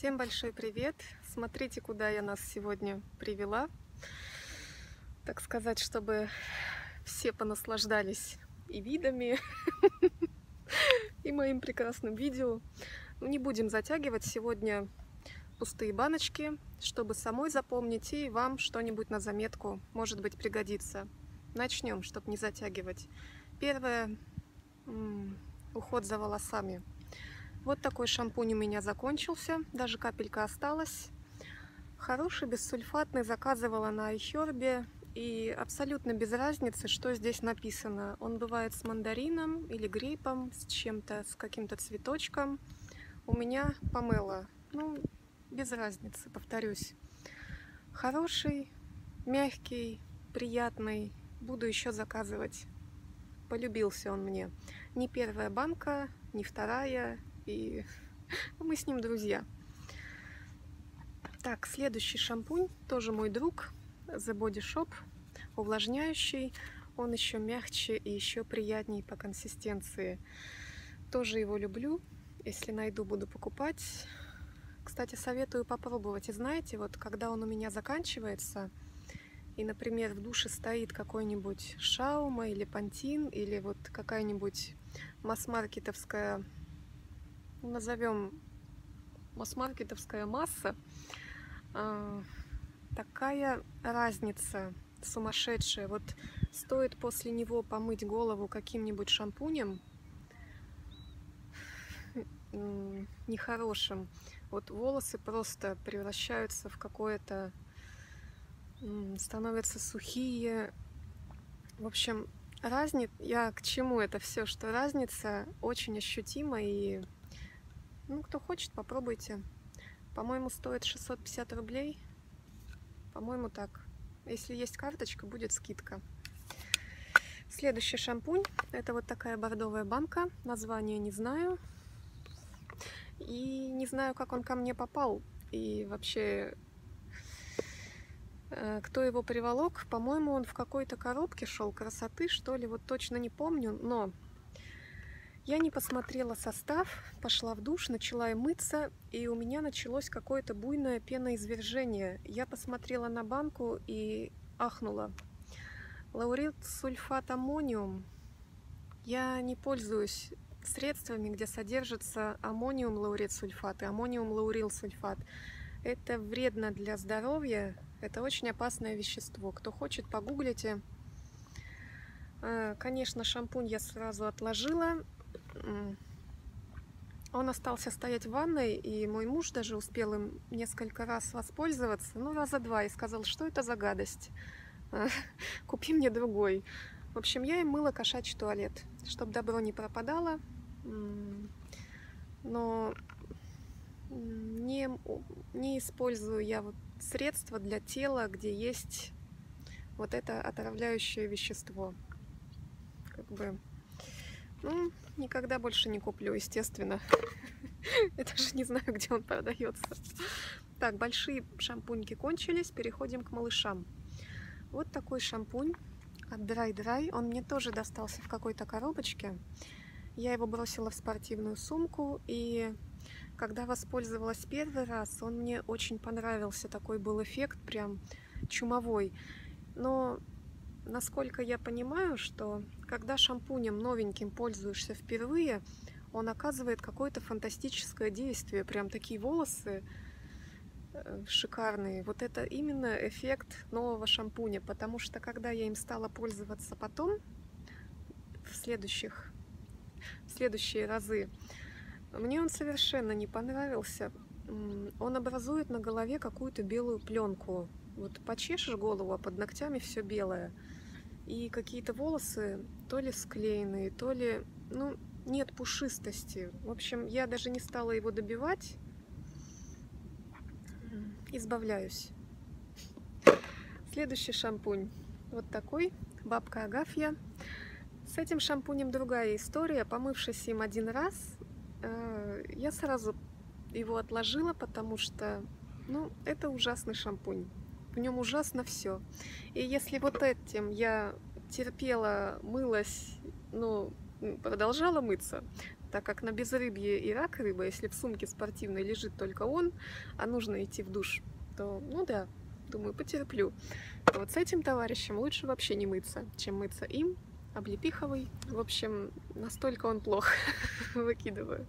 Всем большой привет! Смотрите, куда я нас сегодня привела. Так сказать, чтобы все понаслаждались и видами, и моим прекрасным видео. Ну, не будем затягивать сегодня пустые баночки, чтобы самой запомнить и вам что-нибудь на заметку, может быть, пригодится. Начнем, чтобы не затягивать. Первое – уход за волосами. Вот такой шампунь у меня закончился, даже капелька осталась. Хороший, бессульфатный, заказывала на iHerb. И абсолютно без разницы, что здесь написано. Он бывает с мандарином или грейпом, с чем-то, с каким-то цветочком. У меня помело. Ну, без разницы, повторюсь. Хороший, мягкий, приятный. Буду еще заказывать. Полюбился он мне. Не первая банка, не вторая, и мы с ним друзья. Так, следующий шампунь, тоже мой друг, The Body Shop, увлажняющий. Он еще мягче и еще приятнее по консистенции. Тоже его люблю. Если найду, буду покупать. Кстати, советую попробовать. И знаете, вот когда он у меня заканчивается, и, например, в душе стоит какой-нибудь Шаума или Пантин, или вот какая-нибудь масс-маркетовская назовем масс-маркетовская масса, а, такая разница сумасшедшая. Вот стоит после него помыть голову каким-нибудь шампунем нехорошим, вот волосы просто превращаются в какое-то, становятся сухие. В общем, разница, я к чему это все, что разница очень ощутима и ну, кто хочет, попробуйте. По-моему, стоит 650 рублей. По-моему, так. Если есть карточка, будет скидка. Следующий шампунь. Это вот такая бордовая банка. Название не знаю. И не знаю, как он ко мне попал. И вообще, э, кто его приволок. По-моему, он в какой-то коробке шел красоты, что ли. Вот точно не помню. Но я не посмотрела состав, пошла в душ, начала мыться, и у меня началось какое-то буйное пеноизвержение. Я посмотрела на банку и ахнула. Лаурит сульфат аммониум. Я не пользуюсь средствами, где содержится аммониум лаурит сульфат и аммониум лаурил сульфат. Это вредно для здоровья, это очень опасное вещество. Кто хочет, погуглите. Э, конечно, шампунь я сразу отложила. Он остался стоять в ванной, и мой муж даже успел им несколько раз воспользоваться, ну, раза два, и сказал, что это за гадость, купи мне другой. В общем, я им мыла кошачий туалет, чтобы добро не пропадало, но не, не использую я вот средства для тела, где есть вот это отравляющее вещество. Как бы ну, никогда больше не куплю, естественно. Я даже не знаю, где он продается. Так, большие шампуньки кончились, переходим к малышам. Вот такой шампунь от Dry Dry. Он мне тоже достался в какой-то коробочке. Я его бросила в спортивную сумку, и когда воспользовалась первый раз, он мне очень понравился. Такой был эффект прям чумовой. Но насколько я понимаю, что когда шампунем новеньким пользуешься впервые, он оказывает какое-то фантастическое действие. Прям такие волосы э, шикарные. Вот это именно эффект нового шампуня, потому что когда я им стала пользоваться потом, в следующих, в следующие разы, мне он совершенно не понравился. Он образует на голове какую-то белую пленку. Вот почешешь голову, а под ногтями все белое. И какие-то волосы то ли склеенные, то ли... Ну, нет пушистости. В общем, я даже не стала его добивать. Избавляюсь. Следующий шампунь. Вот такой. Бабка Агафья. С этим шампунем другая история. Помывшись им один раз, э, я сразу его отложила, потому что, ну, это ужасный шампунь в нем ужасно все. И если вот этим я терпела, мылась, ну, продолжала мыться, так как на безрыбье и рак рыба, если в сумке спортивной лежит только он, а нужно идти в душ, то, ну да, думаю, потерплю. Вот с этим товарищем лучше вообще не мыться, чем мыться им, облепиховый. В общем, настолько он плох. Выкидываю.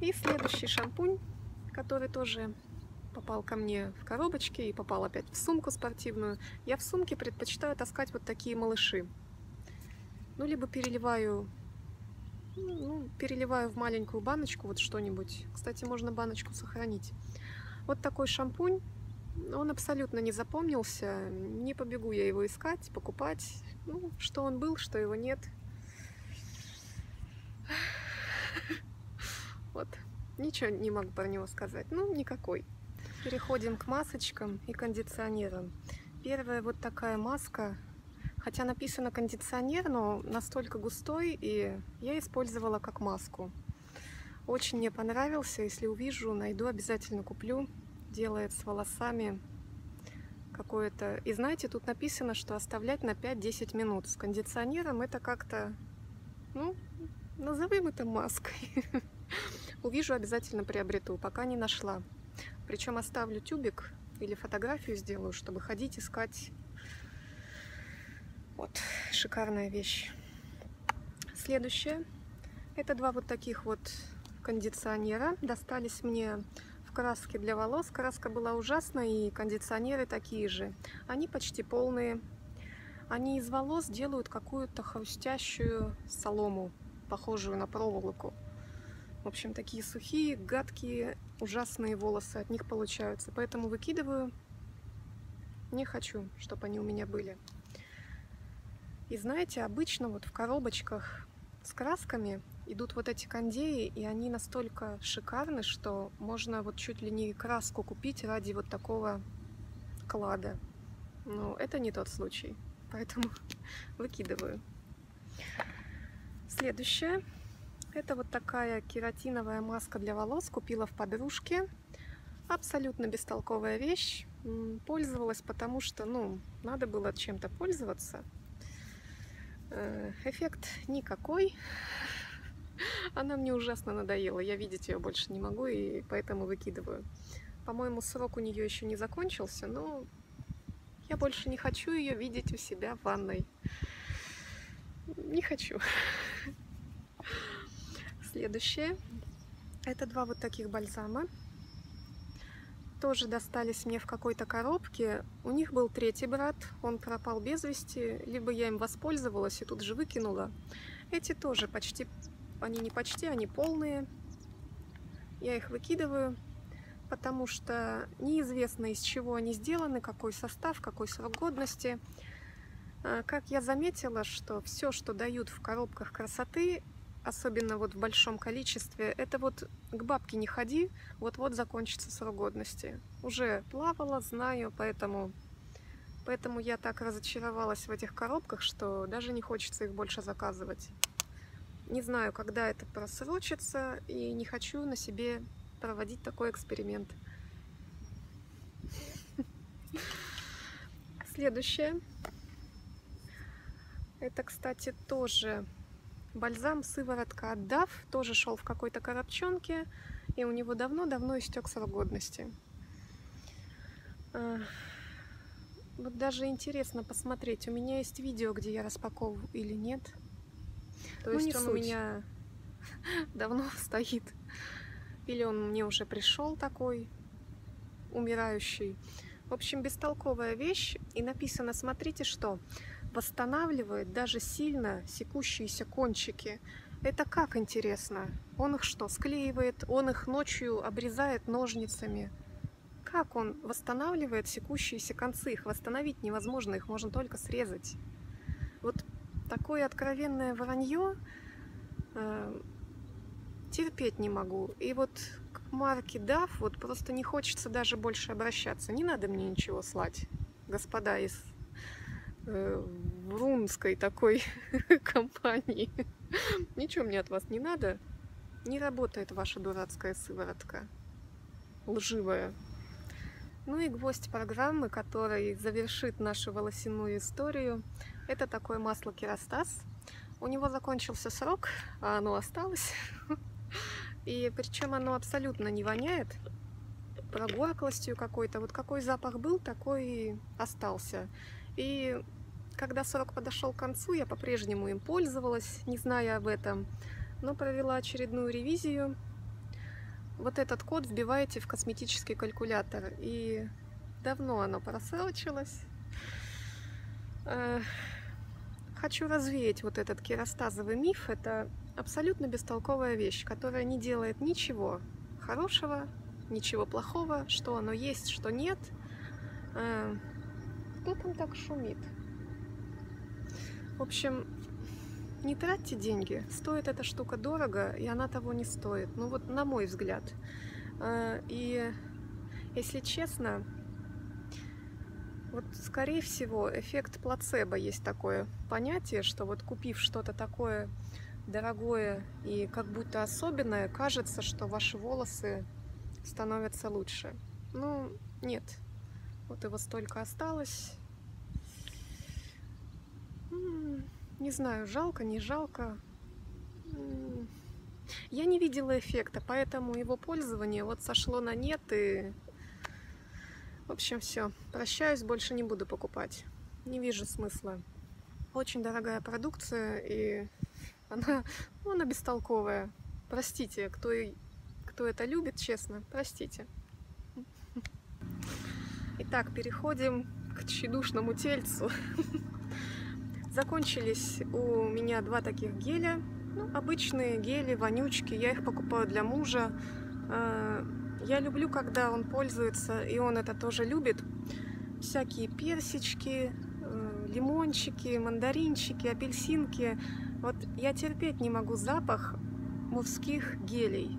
И следующий шампунь, который тоже попал ко мне в коробочке и попал опять в сумку спортивную. Я в сумке предпочитаю таскать вот такие малыши. Ну, либо переливаю, ну, переливаю в маленькую баночку вот что-нибудь. Кстати, можно баночку сохранить. Вот такой шампунь. Он абсолютно не запомнился. Не побегу я его искать, покупать. Ну, что он был, что его нет. Вот. Ничего не могу про него сказать. Ну, никакой. Переходим к масочкам и кондиционерам. Первая вот такая маска. Хотя написано кондиционер, но настолько густой, и я использовала как маску. Очень мне понравился. Если увижу, найду, обязательно куплю. Делает с волосами какое-то... И знаете, тут написано, что оставлять на 5-10 минут. С кондиционером это как-то... Ну, назовем это маской. Увижу, обязательно приобрету. Пока не нашла. Причем оставлю тюбик или фотографию сделаю, чтобы ходить искать. Вот, шикарная вещь. Следующее. Это два вот таких вот кондиционера. Достались мне в краске для волос. Краска была ужасная, и кондиционеры такие же. Они почти полные. Они из волос делают какую-то хрустящую солому, похожую на проволоку. В общем, такие сухие, гадкие, ужасные волосы от них получаются. Поэтому выкидываю. Не хочу, чтобы они у меня были. И знаете, обычно вот в коробочках с красками идут вот эти кондеи, и они настолько шикарны, что можно вот чуть ли не краску купить ради вот такого клада. Но это не тот случай, поэтому выкидываю. Следующее это вот такая кератиновая маска для волос. Купила в подружке. Абсолютно бестолковая вещь. Пользовалась, потому что, ну, надо было чем-то пользоваться. Э, эффект никакой. Она мне ужасно надоела. Я видеть ее больше не могу, и поэтому выкидываю. По-моему, срок у нее еще не закончился, но я больше не хочу ее видеть у себя в ванной. Не хочу. Следующее. Это два вот таких бальзама. Тоже достались мне в какой-то коробке. У них был третий брат, он пропал без вести. Либо я им воспользовалась и тут же выкинула. Эти тоже почти, они не почти, они полные. Я их выкидываю, потому что неизвестно из чего они сделаны, какой состав, какой срок годности. А, как я заметила, что все, что дают в коробках красоты, особенно вот в большом количестве, это вот к бабке не ходи, вот-вот закончится срок годности. Уже плавала, знаю, поэтому, поэтому я так разочаровалась в этих коробках, что даже не хочется их больше заказывать. Не знаю, когда это просрочится, и не хочу на себе проводить такой эксперимент. Следующее. Это, кстати, тоже Бальзам сыворотка отдав тоже шел в какой-то коробчонке, и у него давно-давно истек срок годности. Вот даже интересно посмотреть, у меня есть видео, где я распаковываю или нет. То ну, есть он суть. у меня давно стоит. Или он мне уже пришел такой, умирающий. В общем, бестолковая вещь. И написано, смотрите, что восстанавливает даже сильно секущиеся кончики. Это как интересно? Он их что, склеивает? Он их ночью обрезает ножницами? Как он восстанавливает секущиеся концы? Их восстановить невозможно, их можно только срезать. Вот такое откровенное вранье э, терпеть не могу. И вот к марке DAF вот просто не хочется даже больше обращаться. Не надо мне ничего слать, господа из э, рунской такой компании. Ничего мне от вас не надо. Не работает ваша дурацкая сыворотка. Лживая. Ну и гвоздь программы, который завершит нашу волосяную историю, это такое масло Керастас. у него закончился срок, а оно осталось. И причем оно абсолютно не воняет прогорклостью какой-то. Вот какой запах был, такой и остался. И когда срок подошел к концу, я по-прежнему им пользовалась, не зная об этом, но провела очередную ревизию. Вот этот код вбиваете в косметический калькулятор, и давно оно просрочилось. Э, хочу развеять вот этот керастазовый миф. Это абсолютно бестолковая вещь, которая не делает ничего хорошего, ничего плохого, что оно есть, что нет. Э, кто там так шумит? В общем, не тратьте деньги. Стоит эта штука дорого, и она того не стоит. Ну вот на мой взгляд. Э, и если честно, вот скорее всего эффект плацебо есть такое понятие, что вот купив что-то такое дорогое и как будто особенное, кажется, что ваши волосы становятся лучше. Ну, нет. Вот его столько осталось. Не знаю, жалко, не жалко. Я не видела эффекта, поэтому его пользование вот сошло на нет и... В общем, все. Прощаюсь, больше не буду покупать. Не вижу смысла. Очень дорогая продукция, и она, ну, она бестолковая. Простите, кто, кто это любит, честно, простите. Итак, переходим к тщедушному тельцу. Закончились у меня два таких геля. Ну, обычные гели, вонючки. Я их покупаю для мужа. А, я люблю, когда он пользуется, и он это тоже любит. Всякие персички, э, лимончики, мандаринчики, апельсинки. Вот я терпеть не могу запах мужских гелей.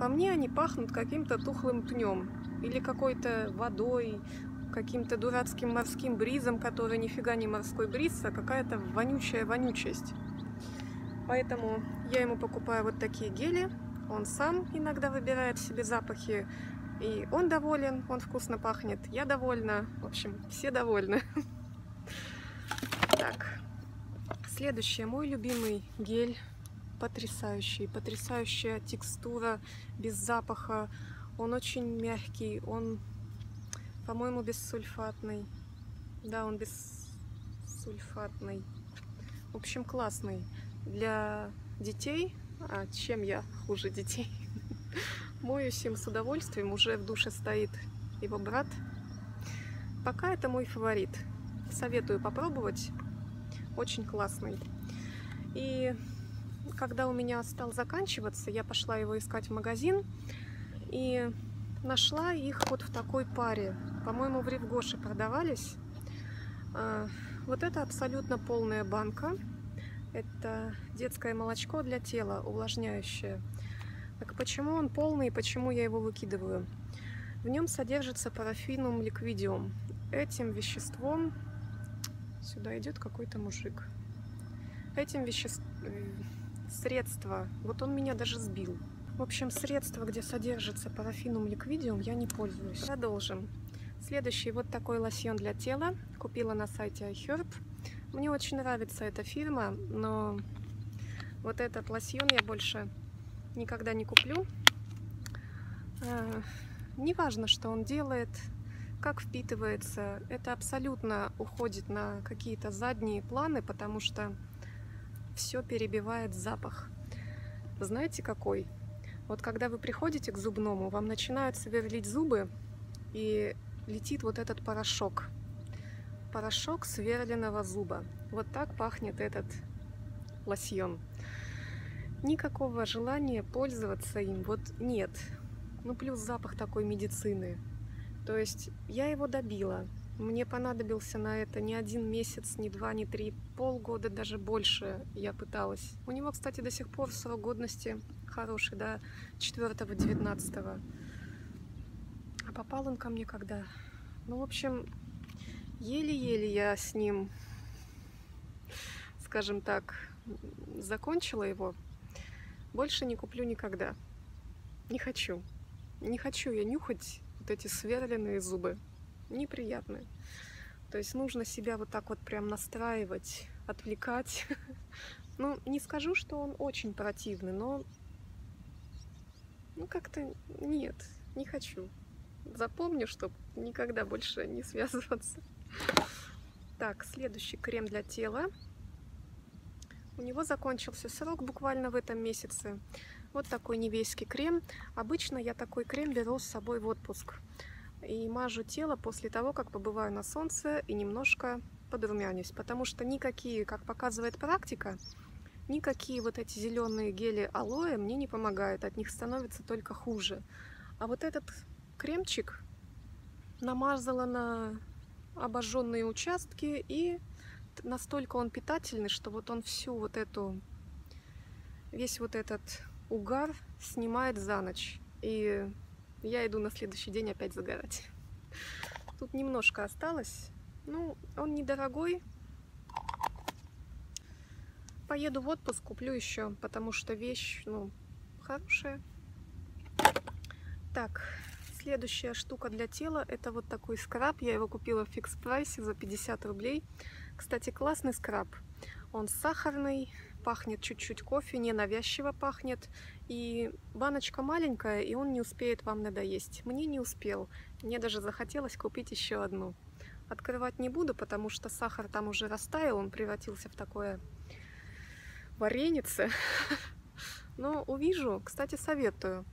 По мне они пахнут каким-то тухлым пнем или какой-то водой, каким-то дурацким морским бризом, который нифига не морской бриз, а какая-то вонючая вонючесть. Поэтому я ему покупаю вот такие гели. Он сам иногда выбирает себе запахи. И он доволен, он вкусно пахнет. Я довольна. В общем, все довольны. Так, следующее. Мой любимый гель. Потрясающий. Потрясающая текстура, без запаха. Он очень мягкий, он по-моему, бессульфатный. Да, он бессульфатный. В общем, классный. Для детей, а чем я хуже детей? Моюсь им с удовольствием, уже в душе стоит его брат. Пока это мой фаворит. Советую попробовать. Очень классный. И когда у меня стал заканчиваться, я пошла его искать в магазин. И Нашла их вот в такой паре. По-моему, в Ревгоше продавались. А, вот это абсолютно полная банка. Это детское молочко для тела, увлажняющее. Так почему он полный и почему я его выкидываю? В нем содержится парафинум ликвидиум. Этим веществом... Сюда идет какой-то мужик. Этим веществом... Средство... Вот он меня даже сбил. В общем, средство, где содержится парафинум ликвидиум, я не пользуюсь. Продолжим. Следующий вот такой лосьон для тела. Купила на сайте iHerb. Мне очень нравится эта фирма, но вот этот лосьон я больше никогда не куплю. А, неважно, что он делает, как впитывается. Это абсолютно уходит на какие-то задние планы, потому что все перебивает запах. Знаете какой? Вот когда вы приходите к зубному, вам начинают сверлить зубы, и летит вот этот порошок. Порошок сверленного зуба. Вот так пахнет этот лосьон. Никакого желания пользоваться им вот нет. Ну, плюс запах такой медицины. То есть я его добила. Мне понадобился на это не один месяц, не два, не три, полгода, даже больше я пыталась. У него, кстати, до сих пор срок годности хороший, да, 4-19. А попал он ко мне когда? Ну, в общем, еле-еле я с ним, скажем так, закончила его. Больше не куплю никогда. Не хочу. Не хочу я нюхать вот эти сверленные зубы неприятные. То есть нужно себя вот так вот прям настраивать отвлекать. Ну, не скажу, что он очень противный, но ну как-то нет, не хочу. Запомню, чтобы никогда больше не связываться. Так, следующий крем для тела. У него закончился срок буквально в этом месяце. Вот такой невейский крем. Обычно я такой крем беру с собой в отпуск. И мажу тело после того, как побываю на солнце и немножко подрумянюсь. Потому что никакие, как показывает практика, никакие вот эти зеленые гели алоэ мне не помогают. От них становится только хуже. А вот этот кремчик намазала на обожженные участки и настолько он питательный, что вот он всю вот эту, весь вот этот угар снимает за ночь. И я иду на следующий день опять загорать. Тут немножко осталось. Ну, он недорогой. Поеду в отпуск, куплю еще, потому что вещь, ну, хорошая. Так, следующая штука для тела, это вот такой скраб. Я его купила в фикс прайсе за 50 рублей. Кстати, классный скраб. Он сахарный, пахнет чуть-чуть кофе, не навязчиво пахнет. И баночка маленькая, и он не успеет вам надоесть. Мне не успел. Мне даже захотелось купить еще одну. Открывать не буду, потому что сахар там уже растаял, он превратился в такое варенице. Но увижу, кстати, советую.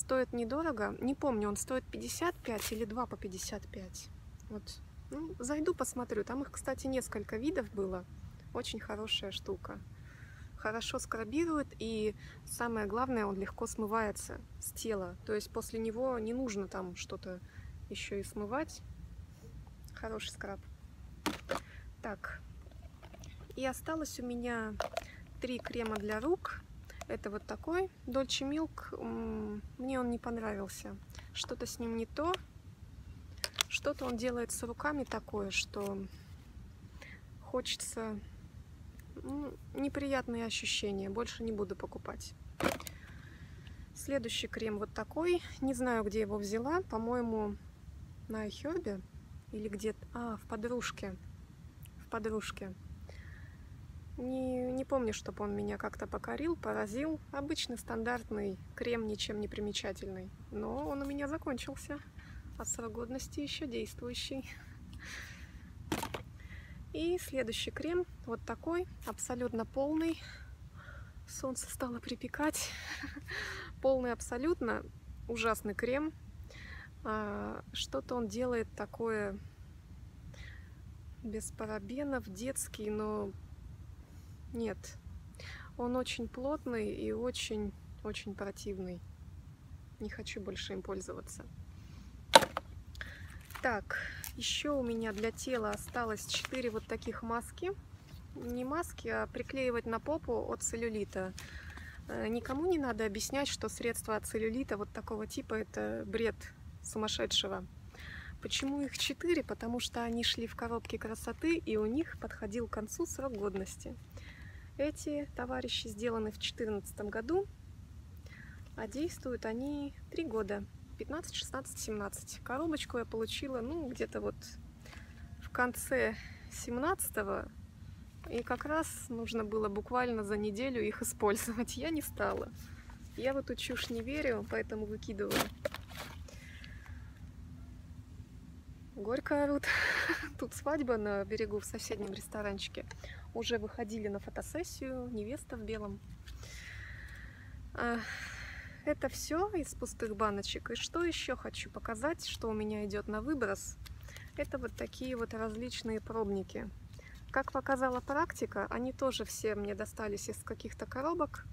Стоит недорого. Не помню, он стоит 55 или 2 по 55. Вот ну, зайду, посмотрю. Там их, кстати, несколько видов было. Очень хорошая штука. Хорошо скрабирует и самое главное, он легко смывается с тела. То есть после него не нужно там что-то еще и смывать. Хороший скраб. Так. И осталось у меня три крема для рук. Это вот такой Dolce Milk. Мне он не понравился. Что-то с ним не то. Что-то он делает с руками такое, что хочется ну, неприятные ощущения. Больше не буду покупать. Следующий крем вот такой. Не знаю, где его взяла. По-моему, на iHerb или где-то... А, в подружке. В подружке. Не, не помню, чтобы он меня как-то покорил, поразил. Обычный стандартный крем, ничем не примечательный. Но он у меня закончился а срок годности еще действующий. И следующий крем, вот такой, абсолютно полный. Солнце стало припекать. Полный абсолютно ужасный крем. А, что-то он делает такое без парабенов, детский, но нет. Он очень плотный и очень-очень противный. Не хочу больше им пользоваться. Так, еще у меня для тела осталось 4 вот таких маски. Не маски, а приклеивать на попу от целлюлита. Э, никому не надо объяснять, что средства от целлюлита вот такого типа это бред сумасшедшего. Почему их 4? Потому что они шли в коробке красоты и у них подходил к концу срок годности. Эти товарищи сделаны в 2014 году, а действуют они 3 года. 15, 16, 17. Коробочку я получила, ну, где-то вот в конце 17 -го. И как раз нужно было буквально за неделю их использовать. Я не стала. Я в эту чушь не верю, поэтому выкидываю. Горько орут. Тут свадьба на берегу в соседнем ресторанчике. Уже выходили на фотосессию. Невеста в белом. Это все из пустых баночек. И что еще хочу показать, что у меня идет на выброс, это вот такие вот различные пробники. Как показала практика, они тоже все мне достались из каких-то коробок.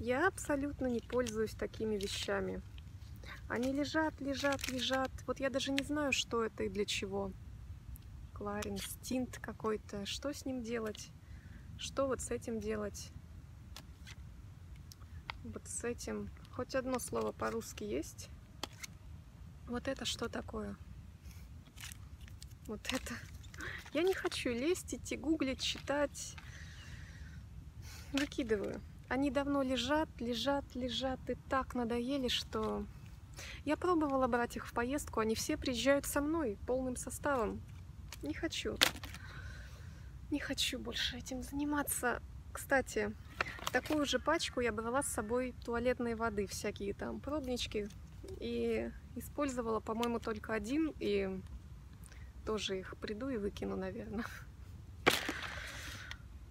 Я абсолютно не пользуюсь такими вещами. Они лежат, лежат, лежат. Вот я даже не знаю, что это и для чего. Кларин, стинт какой-то. Что с ним делать? Что вот с этим делать? Вот с этим Хоть одно слово по-русски есть? Вот это что такое? Вот это. Я не хочу лезть, идти гуглить, читать. Выкидываю. Они давно лежат, лежат, лежат и так надоели, что... Я пробовала брать их в поездку, они все приезжают со мной полным составом. Не хочу. Не хочу больше этим заниматься. Кстати, такую же пачку я брала с собой туалетной воды, всякие там пробнички. И использовала, по-моему, только один. И тоже их приду и выкину, наверное.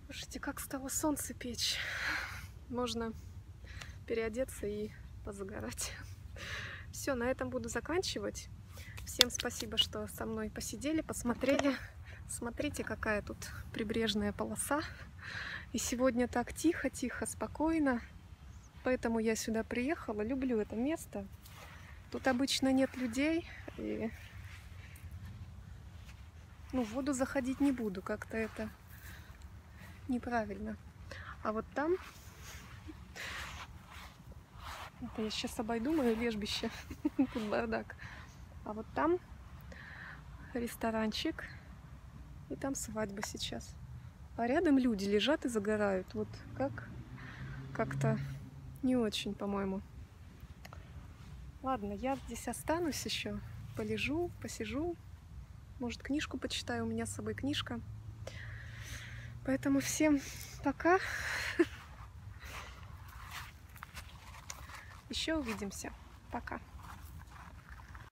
Слушайте, как стало солнце печь. Можно переодеться и позагорать. Все, на этом буду заканчивать. Всем спасибо, что со мной посидели, посмотрели. Смотрите, какая тут прибрежная полоса. И сегодня так тихо-тихо, спокойно. Поэтому я сюда приехала. Люблю это место. Тут обычно нет людей. И... Ну, в воду заходить не буду. Как-то это неправильно. А вот там... Это я сейчас обойду мое лежбище. Тут бардак. А вот там ресторанчик. И там свадьба сейчас. А рядом люди лежат и загорают. Вот как? Как-то не очень, по-моему. Ладно, я здесь останусь еще. Полежу, посижу. Может, книжку почитаю. У меня с собой книжка. Поэтому всем пока. Еще увидимся. Пока.